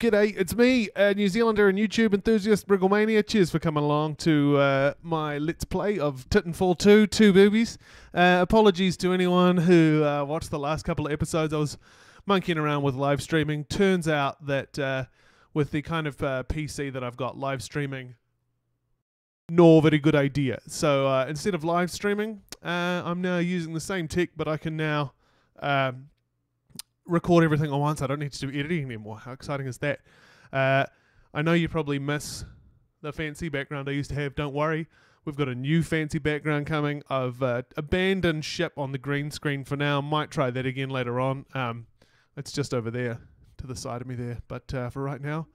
G'day, it's me, a New Zealander and YouTube enthusiast, Wrigglemania. Cheers for coming along to uh, my Let's Play of Titanfall 2, Two Boobies. Uh, apologies to anyone who uh, watched the last couple of episodes. I was monkeying around with live streaming. Turns out that uh, with the kind of uh, PC that I've got, live streaming, no very good idea. So uh, instead of live streaming, uh, I'm now using the same tech, but I can now um, record everything at once. I don't need to do editing anymore. How exciting is that? Uh, I know you probably miss the fancy background I used to have. Don't worry. We've got a new fancy background coming. I've uh, abandoned ship on the green screen for now. Might try that again later on. Um, it's just over there to the side of me there. But uh, for right now,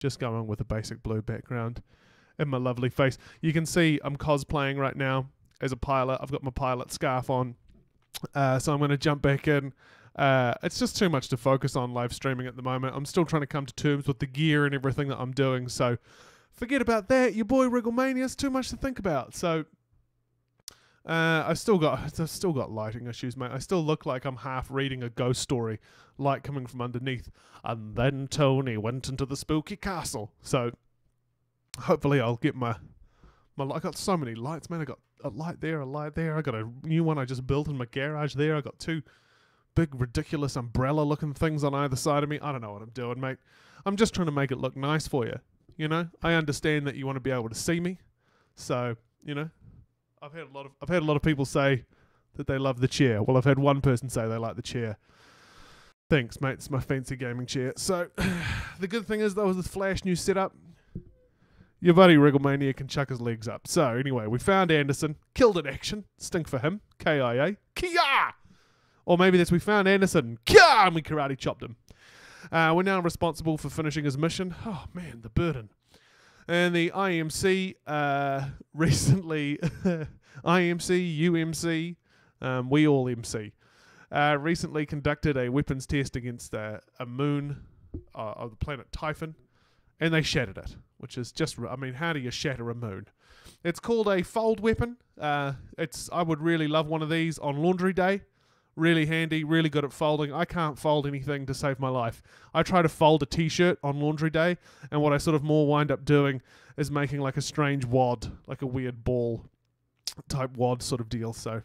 just going with a basic blue background and my lovely face. You can see I'm cosplaying right now as a pilot. I've got my pilot scarf on. Uh, so I'm going to jump back in. Uh, it's just too much to focus on live streaming at the moment. I'm still trying to come to terms with the gear and everything that I'm doing. So forget about that. Your boy Wrigglemania is too much to think about. So uh, I still got I've still got lighting issues, mate. I still look like I'm half reading a ghost story, light coming from underneath. And then Tony went into the spooky castle. So hopefully I'll get my my. I got so many lights, man. I got a light there, a light there. I got a new one I just built in my garage there. I got two big ridiculous umbrella looking things on either side of me. I don't know what I'm doing, mate. I'm just trying to make it look nice for you. You know, I understand that you want to be able to see me, so you know, I've had a lot of I've had a lot of people say that they love the chair. Well, I've had one person say they like the chair. Thanks, mate. It's my fancy gaming chair. So, the good thing is, though, with this flash new setup, your buddy Wrigglemania can chuck his legs up. So anyway, we found Anderson, killed in action, stink for him, KIA, Kia! Or maybe that's we found Anderson, Kia! And we karate chopped him. Uh, we're now responsible for finishing his mission. Oh man, the burden. And the IMC uh, recently, IMC, UMC, um, we all MC, uh, recently conducted a weapons test against uh, a moon uh, of the planet Typhon and they shattered it, which is just, I mean, how do you shatter a moon? It's called a fold weapon. Uh, it's I would really love one of these on laundry day. Really handy, really good at folding. I can't fold anything to save my life. I try to fold a t-shirt on laundry day, and what I sort of more wind up doing is making like a strange wad, like a weird ball type wad sort of deal. So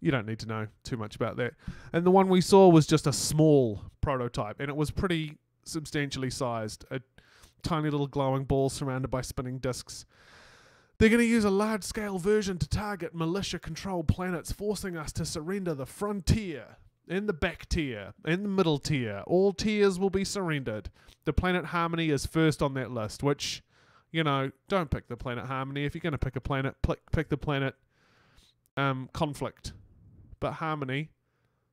you don't need to know too much about that. And the one we saw was just a small prototype, and it was pretty substantially sized. It tiny little glowing balls surrounded by spinning discs. They're going to use a large scale version to target militia controlled planets, forcing us to surrender the frontier and the back tier and the middle tier. All tiers will be surrendered. The planet Harmony is first on that list, which, you know, don't pick the planet Harmony. If you're going to pick a planet, pick, pick the planet um, Conflict. But Harmony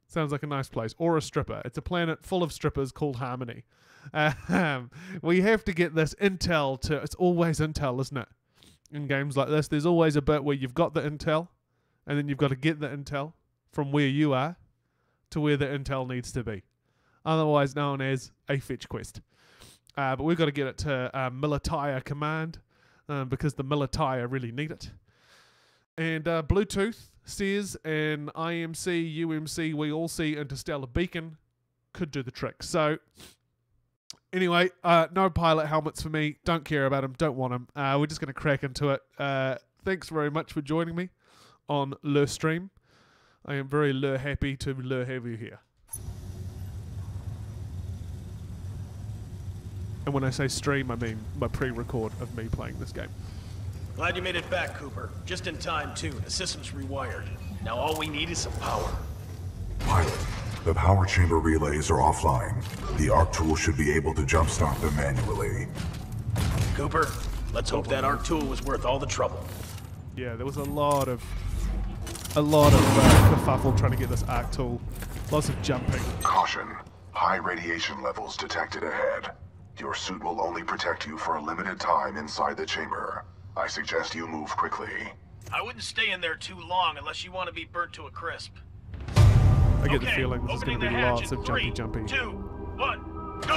sounds like a nice place. Or a stripper. It's a planet full of strippers called Harmony. Um, we have to get this intel to. It's always intel, isn't it? In games like this, there's always a bit where you've got the intel, and then you've got to get the intel from where you are to where the intel needs to be, otherwise known as a fetch quest. Uh, but we've got to get it to uh, Militia Command um, because the Militia really need it. And uh, Bluetooth says an IMC, UMC, we all see interstellar beacon could do the trick. So Anyway, uh, no pilot helmets for me. Don't care about them. Don't want them. Uh, we're just going to crack into it. Uh, thanks very much for joining me on Lure Stream. I am very lure happy to lure have you here. And when I say stream, I mean my pre-record of me playing this game. Glad you made it back, Cooper. Just in time, too. The system's rewired. Now all we need is some power. Pilot, the power chamber relays are offline. The ARC tool should be able to jumpstart them manually. Cooper, let's hope that ARC tool was worth all the trouble. Yeah, there was a lot of a lot of uh, kerfuffle trying to get this arc tool. Lots of jumping. Caution. High radiation levels detected ahead. Your suit will only protect you for a limited time inside the chamber. I suggest you move quickly. I wouldn't stay in there too long unless you want to be burnt to a crisp. I get okay, the feeling there's going to be lots of jumpy jumpy. Two, one, go!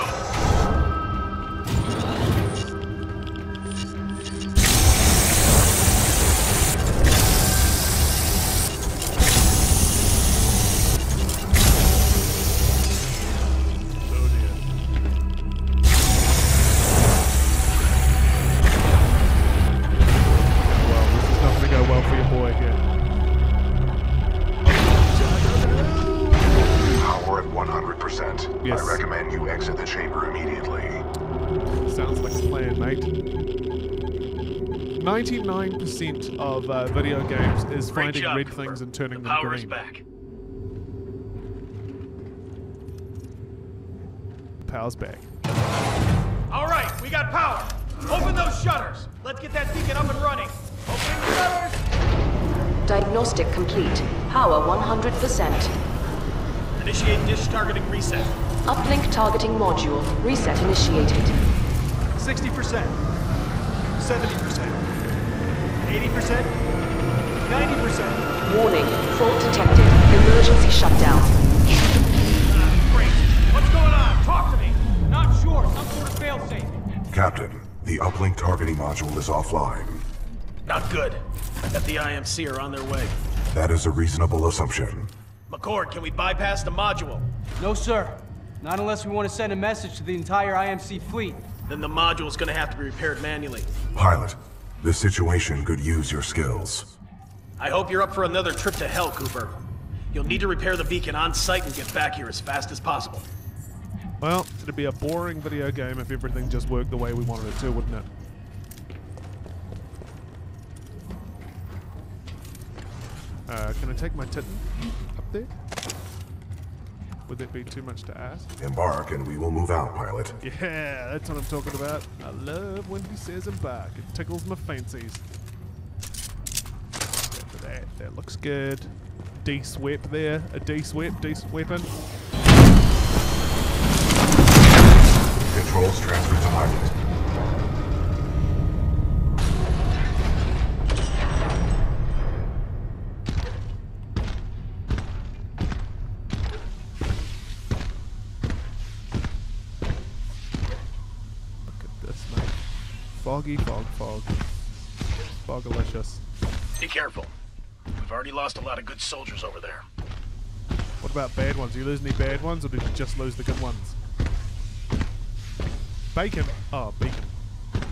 100%. Yes. I recommend you exit the chamber immediately. Sounds like a plan, mate. 99% of uh, video games is Great finding job, red Cooper. things and turning the them power is green. back. Power's back. All right, we got power. Open those shutters. Let's get that beacon up and running. Open the shutters. Diagnostic complete. Power 100%. Initiate dish targeting reset. Uplink targeting module. Reset initiated. 60%. 70%. 80%. 90%. Warning. Fault detected. Emergency shutdown. Great. What's going on? Talk to me. Not sure. Some sort of failsafe. Captain, the uplink targeting module is offline. Not good. I bet the IMC are on their way. That is a reasonable assumption. McCord, can we bypass the module? No, sir. Not unless we want to send a message to the entire IMC fleet. Then the module's gonna have to be repaired manually. Pilot, this situation could use your skills. I hope you're up for another trip to hell, Cooper. You'll need to repair the beacon on site and get back here as fast as possible. Well, it'd be a boring video game if everything just worked the way we wanted it to, wouldn't it? Uh, can I take my Titan up there? Would that be too much to ask? Embark and we will move out, pilot. Yeah, that's what I'm talking about. I love when he says embark. It tickles my fancies. That. That looks good. D-sweep there. A D-sweep. Weapon. Controls transferred to pilot. Foggy, fog, fog. Fogalicious. Be careful. We've already lost a lot of good soldiers over there. What about bad ones? Do You lose any bad ones, or did you just lose the good ones? Bacon. Oh, bacon.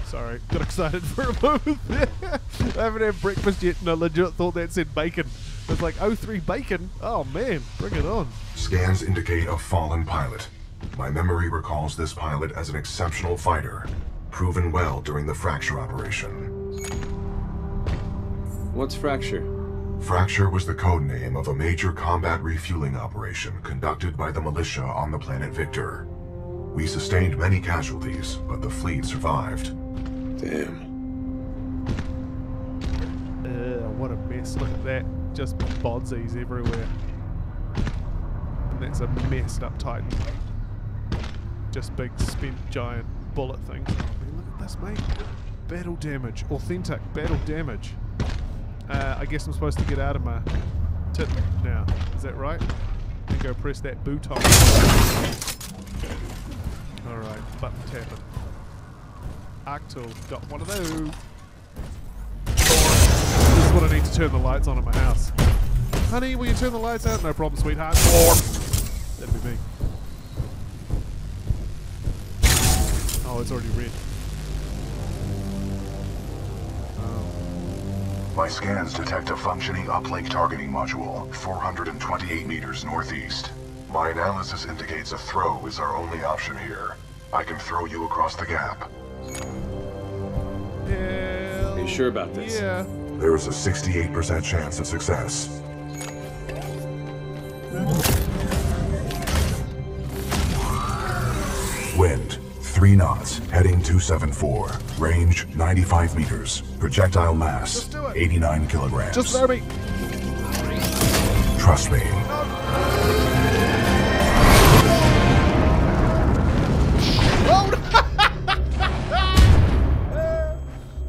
Sorry, got excited for a moment there. I haven't had breakfast yet, and I legit thought that said bacon. It was like, oh, three bacon. Oh man, bring it on. Scans indicate a fallen pilot. My memory recalls this pilot as an exceptional fighter, proven well during the fracture operation. What's fracture? Fracture was the code name of a major combat refueling operation conducted by the militia on the planet Victor. We sustained many casualties, but the fleet survived. Damn. Uh, what a mess. Look at that. Just bodsies everywhere. And that's a messed up Titan. Just big spent giant bullet things. This, mate. Battle damage. Authentic battle damage. Uh, I guess I'm supposed to get out of my tit now. Is that right? And go press that button. Alright, button tapping. Arctool, got one of those. This is what I need to turn the lights on in my house. Honey, will you turn the lights out? No problem, sweetheart. That'd be me. Oh, it's already red. My scans detect a functioning uplink targeting module, 428 meters northeast. My analysis indicates a throw is our only option here. I can throw you across the gap. Hell Are you sure about this? Yeah. There is a 68% chance of success. 3 knots, heading 274. Range, 95 meters. Projectile mass, Just do it. 89 kilograms. Just me. Trust me.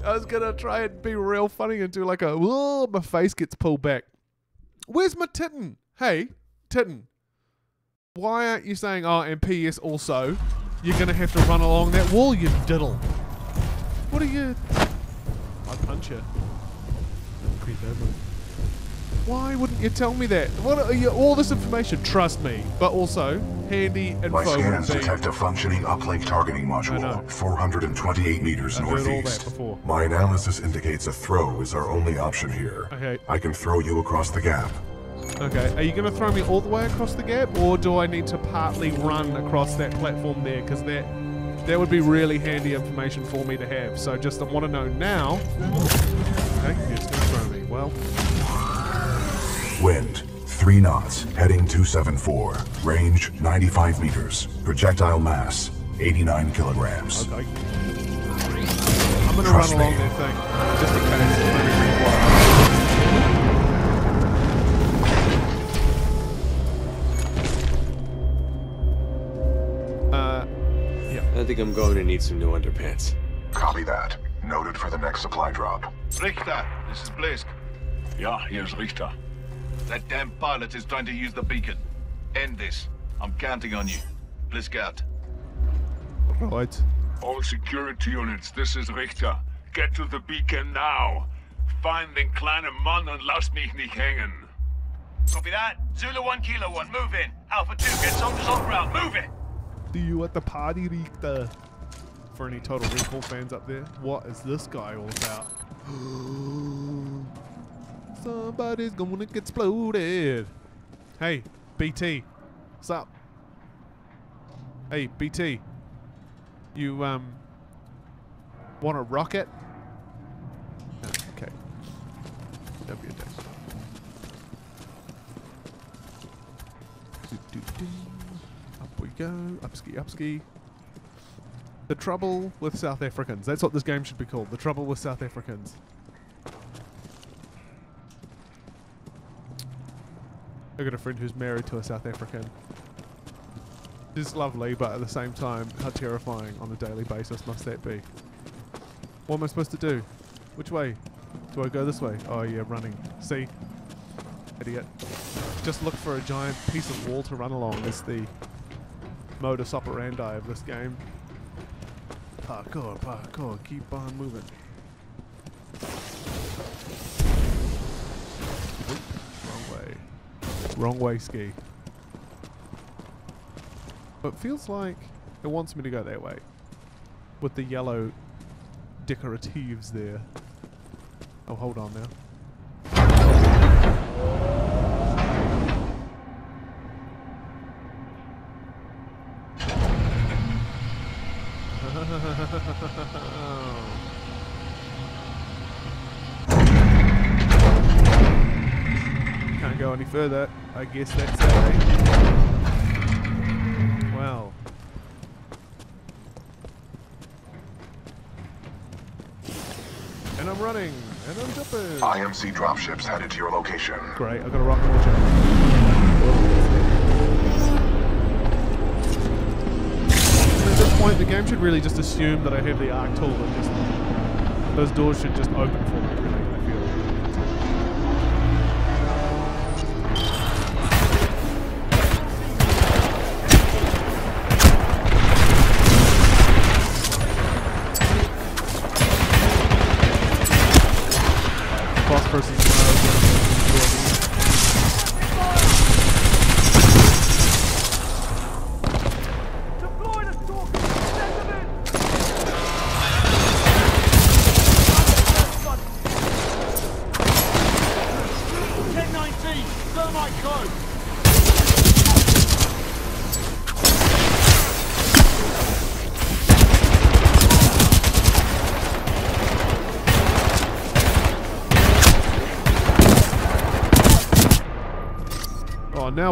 I was gonna try and be real funny and do like a whoa, my face gets pulled back. Where's my titten? Hey, titten. Why aren't you saying oh and PS also you're gonna have to run along that wall, you diddle? What are you I'd punch you. Creep over. Why wouldn't you tell me that? What are you, all this information? Trust me, but also handy My info scans would detect a functioning uplink targeting module, 428 meters I've heard all that northeast. My analysis indicates a throw is our only option here. Okay. I can throw you across the gap. Okay, are you going to throw me all the way across the gap, or do I need to partly run across that platform there? Because that that would be really handy information for me to have. So just I want to know now. Okay, you're just going to throw me. Well, Wind, 3 knots, heading 274. Range, 95 meters. Projectile mass, 89 kilograms. okay. I'm going to run along me. that thing just in case. Think I'm going to need some new underpants. Copy that. Noted for the next supply drop. Richter, this is Blisk. Yeah, here's Richter. That damn pilot is trying to use the beacon. End this. I'm counting on you. Blisk out. Right. All security units, this is Richter. Get to the beacon now. Find den kleinen Mann und lass mich nicht hängen. Copy that. Zulu 1, Kilo 1, move in. Alpha 2, get soldiers on ground. Move it! See you at the party, Richter. For any Total Recall fans up there, what is this guy all about? Somebody's gonna get exploded. Hey, BT, what's up? Hey, BT, you um want a rocket? Okay, a dick. Go. Upski, upski. The trouble with South Africans. That's what this game should be called. The trouble with South Africans. I've got a friend who's married to a South African. It's lovely, but at the same time, how terrifying on a daily basis must that be? What am I supposed to do? Which way? Do I go this way? Oh yeah, running. See? Idiot. Just look for a giant piece of wall to run along is the modus operandi of this game. Parkour, parkour, keep on moving. Wrong way. Wrong way, ski. But feels like it wants me to go that way. With the yellow decoratives there. Oh, hold on now. Can't go any further. I guess that's it. eh? Well. And I'm running. And I'm jumping. IMC dropships headed to your location. Great, I've got a rocket launcher. At this point, the game should really just assume that I have the arc tool and just those doors should just open for me.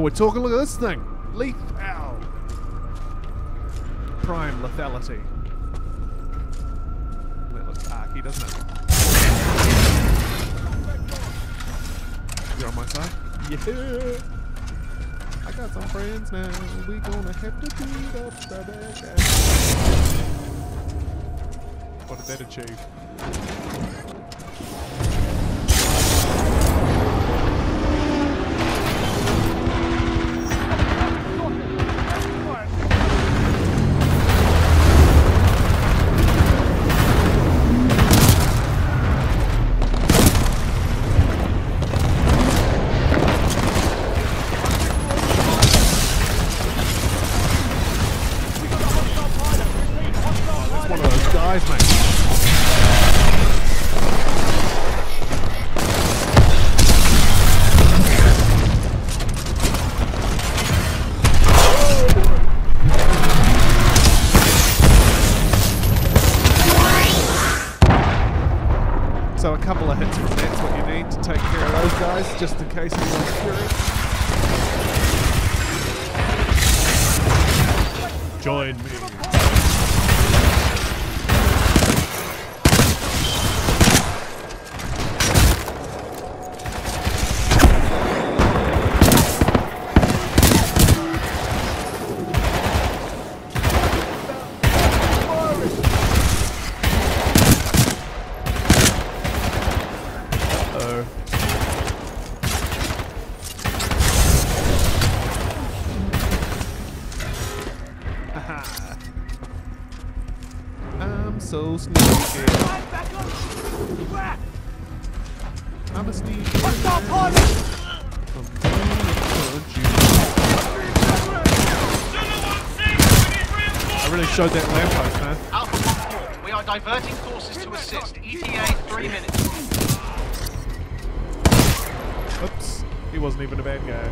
We're talking. Look at this thing. Lethal. Prime lethality. That looks arky, doesn't it? You're on my side? Yeah. I got some friends now. We gonna have to beat up the bad guy. What did that achieve? So sneaky. I'm a sneaky. Hostile pilot! I'm gonna punch you. I really showed that lamppost, man. Alpha 1-4, we are diverting courses to assist. ETA three minutes. Oops. He wasn't even a bad guy.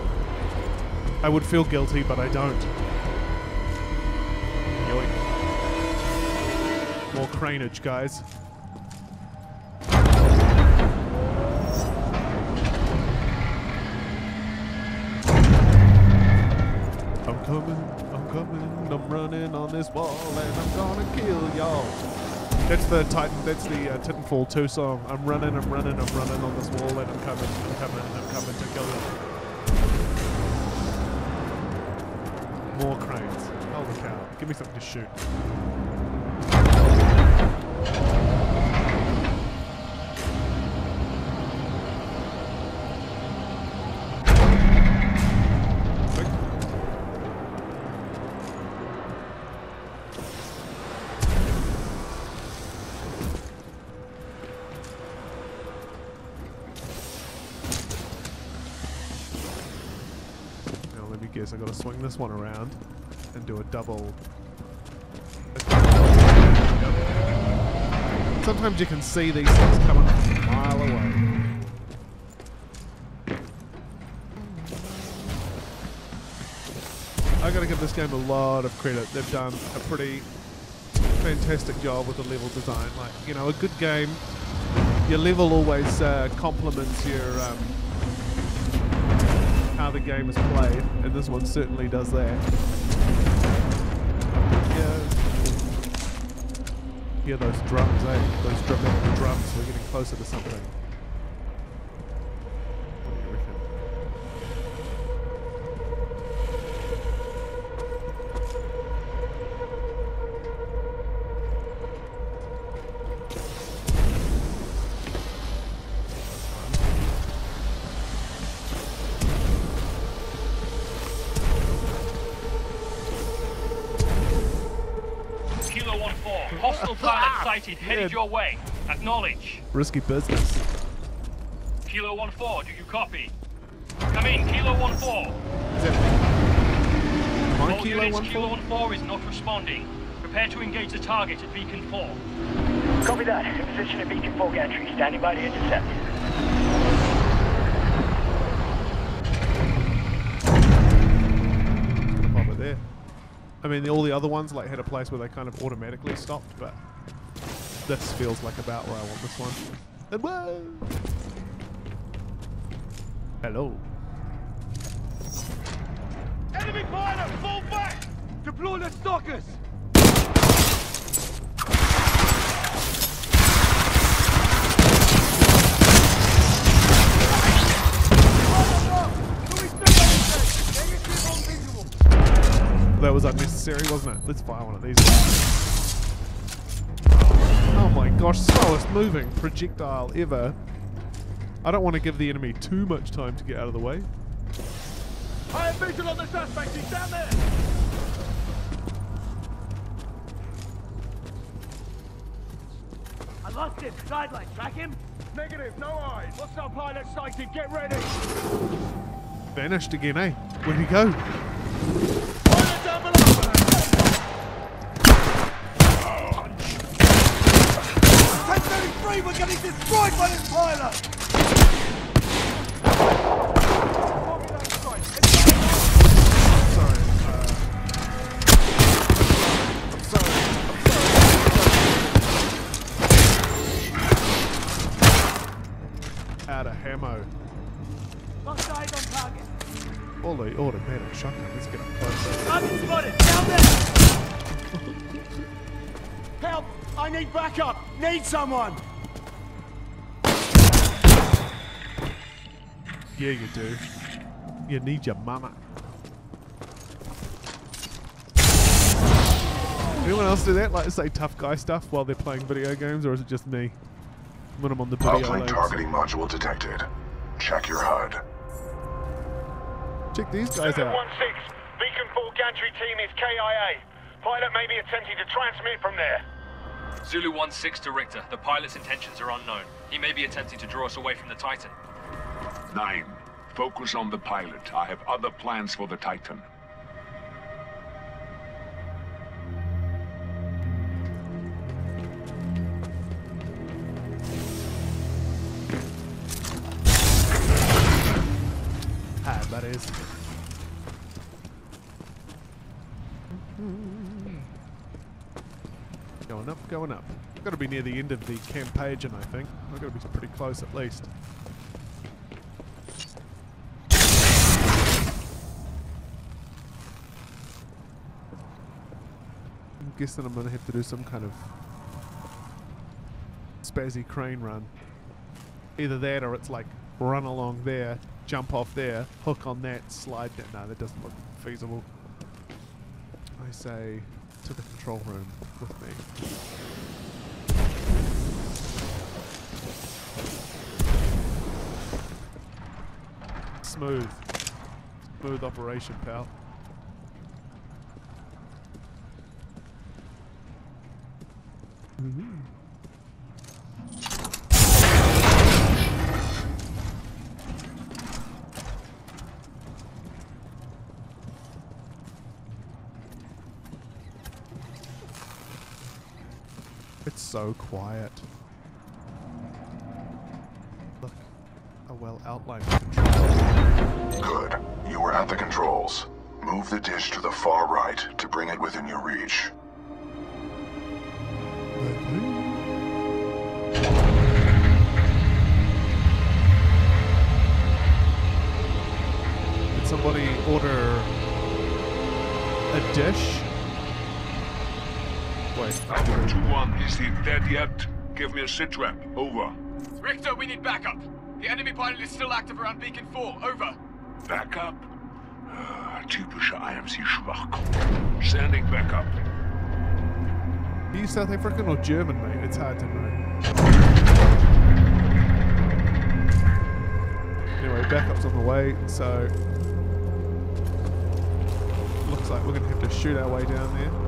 I would feel guilty, but I don't. More cranage, guys. I'm coming, I'm coming, I'm running on this wall, and I'm gonna kill y'all. That's the Titan, that's the uh, Titanfall 2 song. I'm running, I'm running, I'm running on this wall, and I'm coming, I'm coming, I'm coming to kill you. More cranes. Holy cow. Give me something to shoot. I gotta swing this one around and do a double. Sometimes you can see these things coming a mile away. I gotta give this game a lot of credit. They've done a pretty fantastic job with the level design. Like, you know, a good game, your level always uh, complements your um, how the game is played, and this one certainly does that. Hear those drums, eh? Those drumming drums. We're getting closer to something. Headed your way. Acknowledge. Risky business. Kilo 1-4, do you copy? Come in, Kilo 1-4. Is that my All kilo units, one Kilo four? 1-4 is not responding. Prepare to engage the target at Beacon 4. Copy that. In position at Beacon 4 gantry. Standing by to intercept. Gonna pop it there. I mean, all the other ones like had a place where they kind of automatically stopped, but this feels like about where I want this one. And whoa! Hello. Enemy pilot, fall back! Deploy the stalkers! That was unnecessary, wasn't it? Let's fire one of these. Oh my gosh, slowest moving projectile ever. I don't want to give the enemy too much time to get out of the way. I have visual on the suspect, he's down there! I lost him, sideline, track him? Negative, no eyes. Hostile pilot sighted, get ready! Vanished again, eh? Where'd he go? Pilot down below! 1033, we're getting destroyed by this pilot! Sorry. I'm sorry. I'm sorry. out of ammo. Lost eyes on target. Fully automatic shotgun. Let's get up closer. Target spotted. Down there. Help! I need backup. Need someone. Yeah, you do. You need your mama. Anyone else do that? Like to say tough guy stuff while they're playing video games, or is it just me? When I'm on the video Uplink loads? targeting module detected. Check your HUD. Check these guys Zulu out. 1-6, Beacon 4 gantry team is KIA. Pilot may be attempting to transmit from there. Zulu 1-6 to Richter. The pilot's intentions are unknown. He may be attempting to draw us away from the Titan. Nine. Focus on the pilot. I have other plans for the Titan. Hi, buddies. Going up, going up. Got to be near the end of the campaign, I think. I've got to be pretty close at least. I'm guessing I'm going to have to do some kind of spazzy crane run. Either that or it's like run along there, jump off there, hook on that, slide down. No, that doesn't look feasible. I say to the control room with me. Smooth. Smooth operation, pal. It's so quiet. Look, a well outlined. Good. You were at the controls. Move the dish to the far right to bring it within your reach. Somebody order a dish? Wait. Alpha 2-1, is he dead yet? Give me a sit rep. Over. Richter, we need backup. The enemy pilot is still active around Beacon 4. Over. Backup? Uh, typische IMC-Schwachkopf. Sending backup. Are you South African or German, mate? It's hard to know. Anyway, backup's on the way, so looks like we're gonna have to shoot our way down there.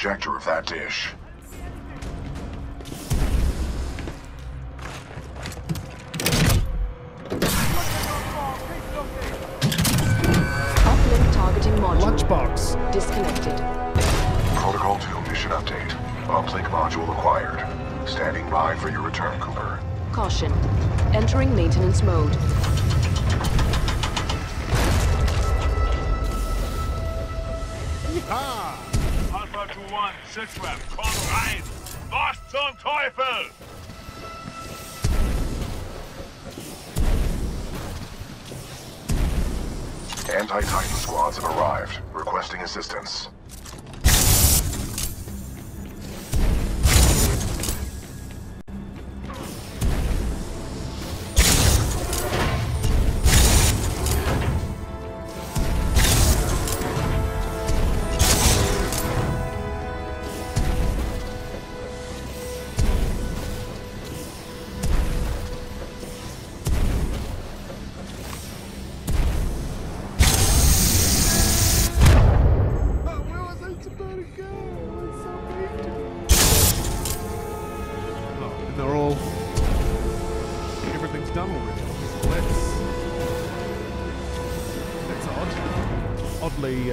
Projector of that dish.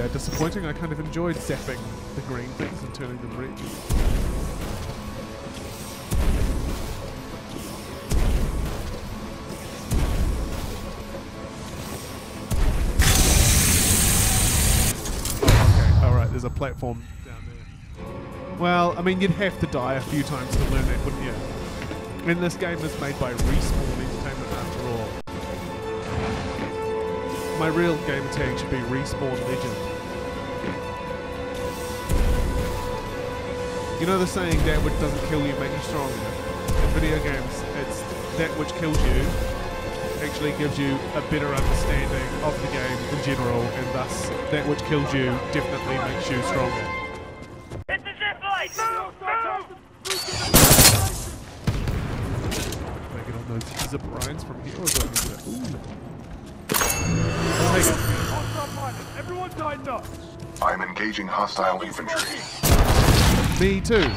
Uh, disappointing. I kind of enjoyed zapping the green things and turning them red. Okay, alright, there's a platform down there. Well, I mean, you'd have to die a few times to learn that, wouldn't you? And this game is made by Respawn Entertainment after all. My real game tag should be Respawn Legend. You know the saying, that which doesn't kill you makes you stronger? In video games, it's that which kills you actually gives you a better understanding of the game in general, and thus that which kills you definitely makes you stronger. It's the zip line! Move! Move! Make it on those zip lines from here, or do I need to? Ooh. I'll take it. Hostile pilot, everyone tighten up! I'm engaging hostile infantry. Me too.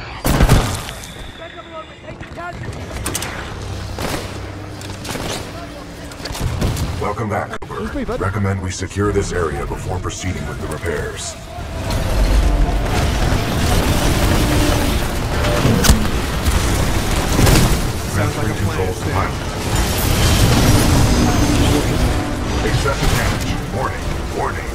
Welcome back, Cooper. Recommend we secure this area before proceeding with the repairs. Transferring controls to pilot. Excessive damage. Warning. Warning.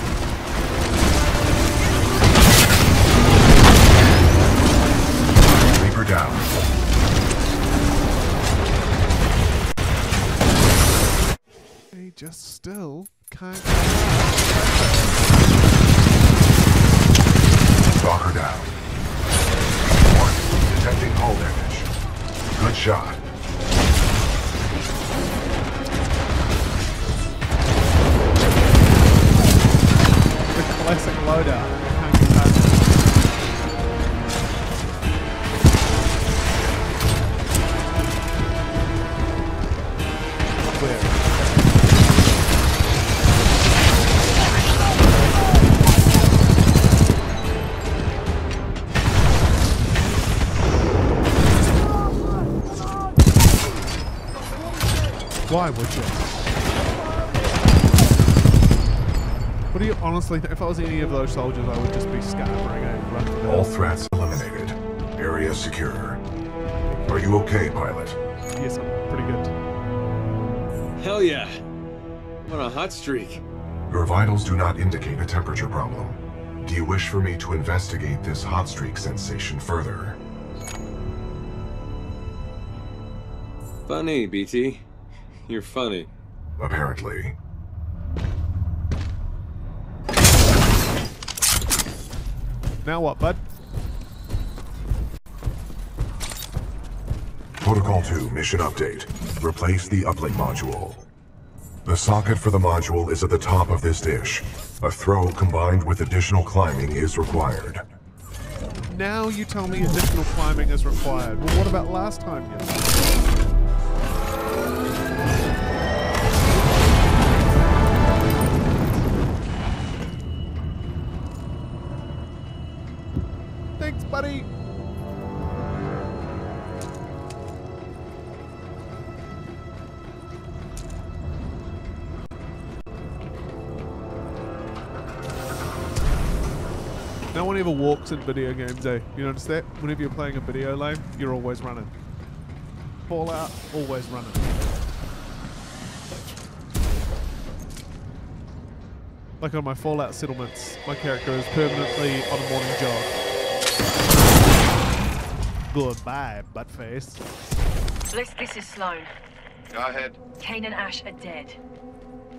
Down. They just still can't. Stalker down. Warning. Detecting hull damage. Good shot. The classic loadout. Why would you? What do you honestly think? If I was any of those soldiers, I would just be scattering and run for the All threats eliminated. Area secure. Are you okay, pilot? Yes, I'm pretty good. Hell yeah. What a hot streak. Your vitals do not indicate a temperature problem. Do you wish for me to investigate this hot streak sensation further? Funny, BT. You're funny. Apparently. Now what, bud? Protocol 2 mission update. Replace the uplink module. The socket for the module is at the top of this dish. A throw combined with additional climbing is required. Now you tell me additional climbing is required. Well, what about last time? Yes. Thanks, buddy. No one ever walks in video games, eh? You notice that? Whenever you're playing a video game, you're always running. Fallout, always running. Like on my Fallout settlements, my character is permanently on a morning jog. Goodbye, buttface. Blisk, this is Sloan. Go ahead. Kane and Ash are dead.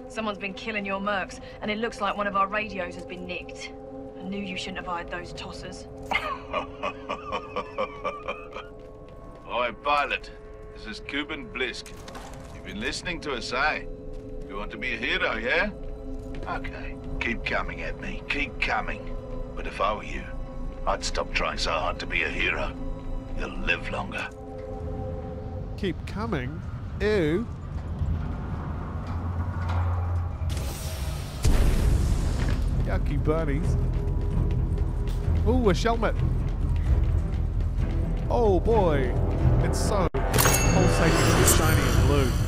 Someone's been killing your mercs, and it looks like one of our radios has been nicked. I knew you shouldn't have hired those tossers. Oi, pilot. This is Kuben Blisk. You've been listening to us, eh? You want to be a hero, yeah? Okay. Keep coming at me. Keep coming. But if I were you, I'd stop trying so hard to be a hero. You'll live longer. Keep coming. Ew. Yucky bunnies. Ooh, a shelmet. Oh boy. It's so pulsating, shiny and blue.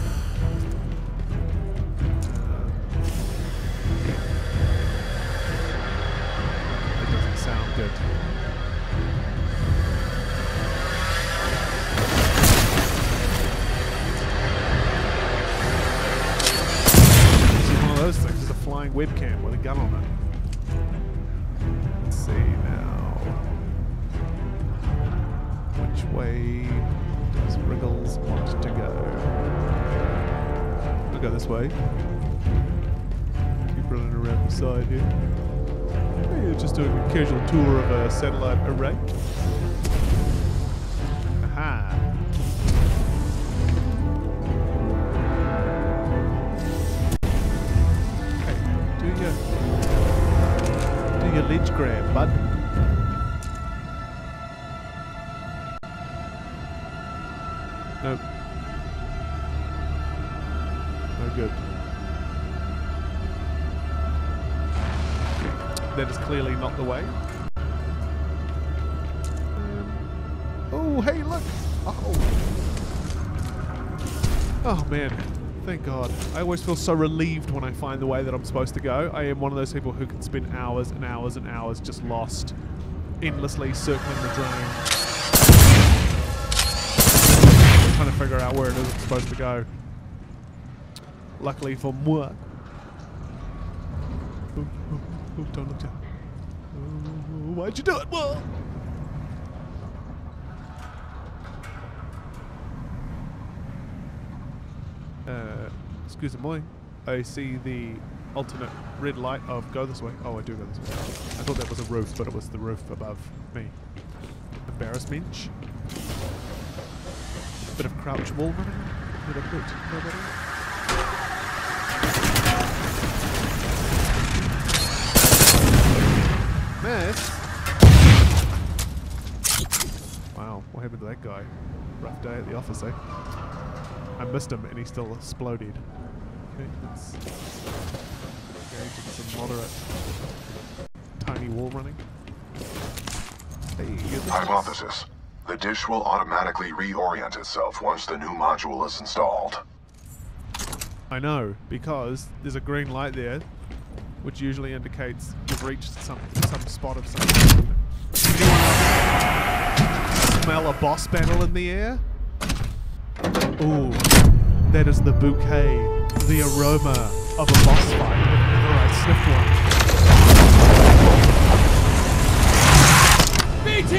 Webcam with a gun on it. Let's see now. Which way does Wriggles want to go? We'll go this way. Keep running around the side here. Hey, just doing a casual tour of a satellite array. Clearly not the way. Oh, hey, look! Oh. Oh, man. Thank God. I always feel so relieved when I find the way that I'm supposed to go. I am one of those people who can spend hours and hours and hours just lost, endlessly circling the drain trying to figure out where it is I'm supposed to go. Luckily for moi. Ooh, ooh, ooh, don't look down. Why'd you do it? Whoa. Uh, excuse me. I see the alternate red light of go this way. Oh, I do go this way. I thought that was a roof, but it was the roof above me. Embarrassment. Bit of crouch wall running. Bit of bit. Nobody. Miss. Wow, what happened to that guy? Rough day at the office, eh? I missed him and he still exploded. Okay, let's engage in some moderate tiny wall running. Hey, you get this? Hypothesis. The dish will automatically reorient itself once the new module is installed. I know, because there's a green light there, which usually indicates you've reached some some spot of something. Smell a boss battle in the air? Ooh, that is the bouquet, the aroma of a boss fight. If ever I sniffed one. BT!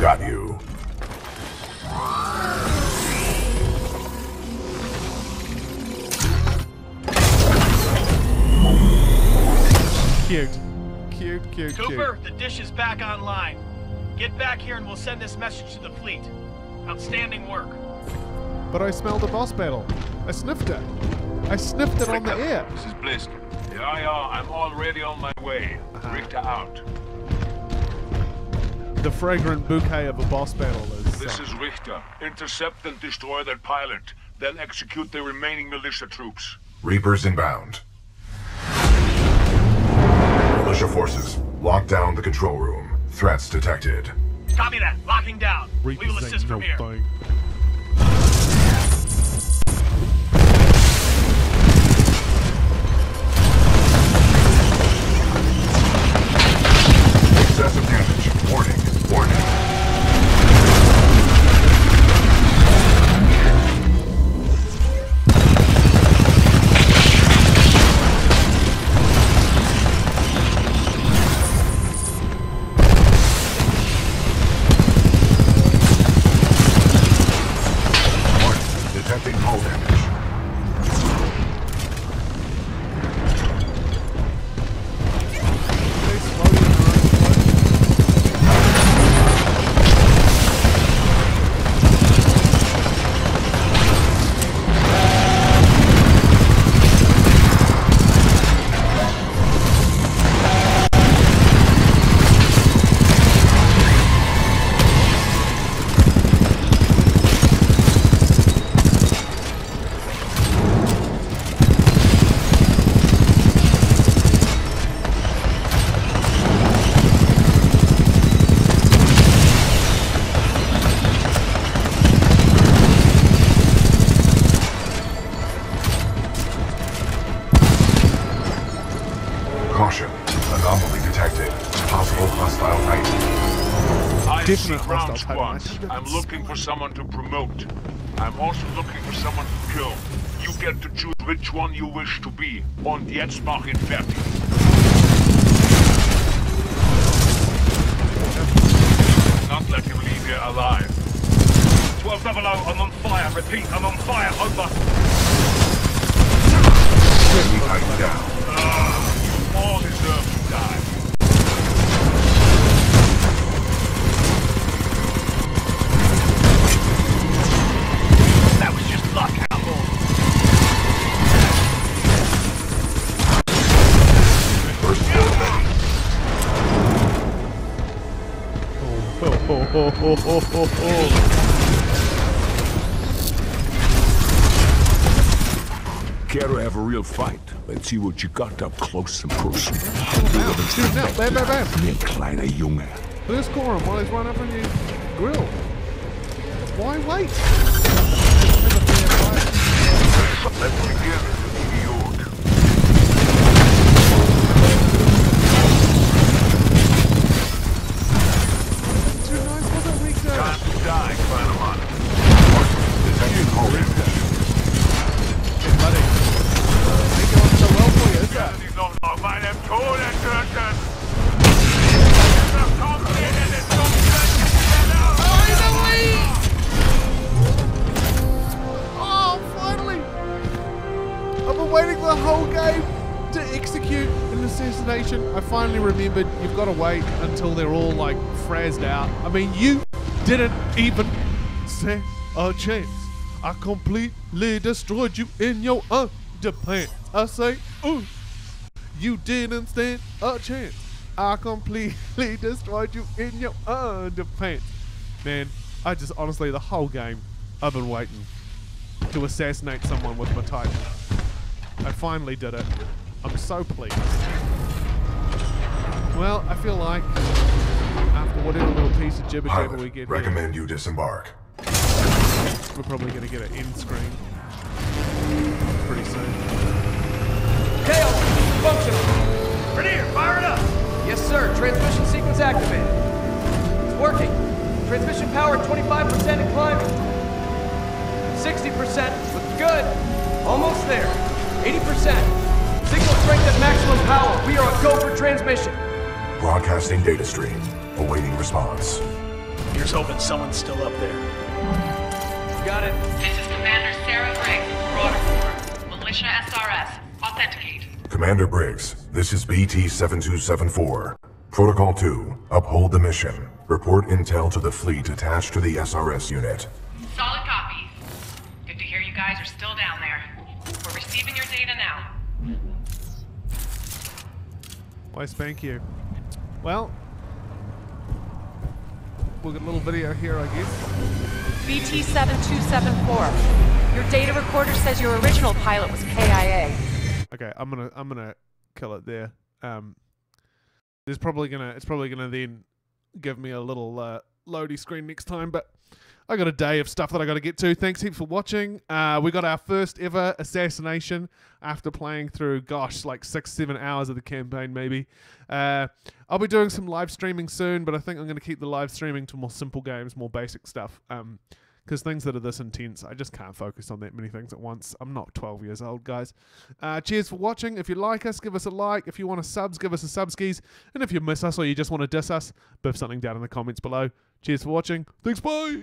Got you. Cute. Cute, cute, Cooper, the dish is back online. Get back here and we'll send this message to the fleet. Outstanding work. But I smelled a boss battle. I sniffed it. I sniffed it on the air. This is Blisk. Yeah, yeah, I'm already on my way. Richter out. The fragrant bouquet of a boss battle is. This uh, is Richter. Intercept and destroy that pilot. Then execute the remaining militia troops. Reapers inbound. Militia forces, lock down the control room. Threats detected. Copy that. Locking down. We will ain't assist from no here. thing. Ground hostile title. squads. I'm looking for someone to promote. I'm also looking for someone to kill. You get to choose which one you wish to be. Und jetzt mach ihn fertig. Not let him leave here alive. 12 double O, I'm on fire. Repeat, I'm on fire. Over. Ah, you all deserve to die. Oh, oh, oh, oh, oh, oh, oh. Care to have a real fight? Let's see what you got up close and personal. Shoot now, bam, bam, bam. Mir kleiner Junge. Let's score him while he's running up on your grill. Why wait? Let's begin. Got to wait until they're all like frazzed out. I mean, you didn't even stand a chance. I completely destroyed you in your underpants. I say, ooh, you didn't stand a chance. I completely destroyed you in your underpants. Man, I just honestly, the whole game, I've been waiting to assassinate someone with my Titan. I finally did it. I'm so pleased. Well, I feel like after whatever little piece of jibber jabber we Pilot, get recommend you disembark. we're probably going to get an end screen pretty soon. Chaos, function. Rainier, fire it up. Yes, sir. Transmission sequence activated. It's working. Transmission power 25% and climbing. 60%. Looking good. Almost there. 80%. Signal strength at maximum power. We are a go for transmission. Broadcasting data stream. Awaiting response. Here's hoping someone's still up there. Got it. This is Commander Sarah Briggs, Broader Militia SRS. Authenticate. Commander Briggs, this is BT-7274. Protocol 2, uphold the mission. Report intel to the fleet attached to the SRS unit. Solid copy. Good to hear you guys are still down there. We're receiving your data now. Why spank you? Well, we'll get a little video here, I guess. BT-7274. Your data recorder says your original pilot was KIA. Okay, I'm gonna I'm gonna kill it there. Um, there's probably gonna it's probably gonna then give me a little uh, loady screen next time, but I got a day of stuff that I got to get to. Thanks heaps for watching. Uh, we got our first ever assassination after playing through, gosh, like six, seven hours of the campaign, maybe. Uh, I'll be doing some live streaming soon, but I think I'm going to keep the live streaming to more simple games, more basic stuff. Um, because things that are this intense, I just can't focus on that many things at once. I'm not 12 years old, guys. Uh, cheers for watching. If you like us, give us a like. If you want to subs, give us a subskis. And if you miss us or you just want to diss us, biff something down in the comments below. Cheers for watching. Thanks, bye.